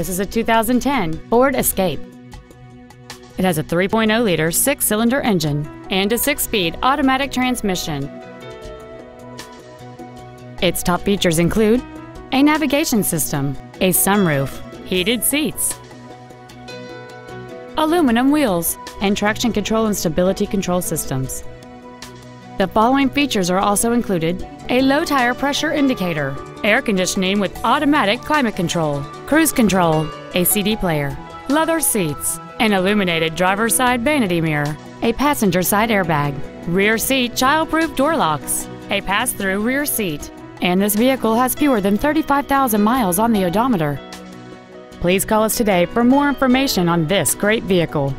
This is a 2010 Ford Escape. It has a 3.0-liter six-cylinder engine and a six-speed automatic transmission. Its top features include a navigation system, a sunroof, heated seats, aluminum wheels, and traction control and stability control systems. The following features are also included a low tire pressure indicator, air conditioning with automatic climate control, cruise control, a CD player, leather seats, an illuminated driver's side vanity mirror, a passenger side airbag, rear seat child-proof door locks, a pass-through rear seat, and this vehicle has fewer than 35,000 miles on the odometer. Please call us today for more information on this great vehicle.